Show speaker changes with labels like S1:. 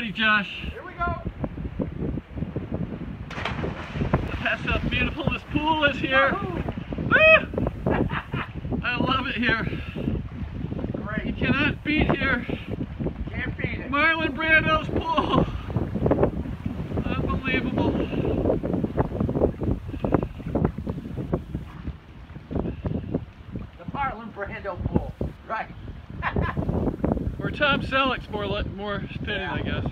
S1: ready, Josh.
S2: Here we go.
S1: That's how beautiful this pool is here. I love it here. You
S2: Great.
S1: cannot beat here.
S2: Can't beat it.
S1: Marlon Brando's pool. Unbelievable.
S2: The Marlon Brando pool. Right.
S1: Tom Selleck's more, more fitting, I guess.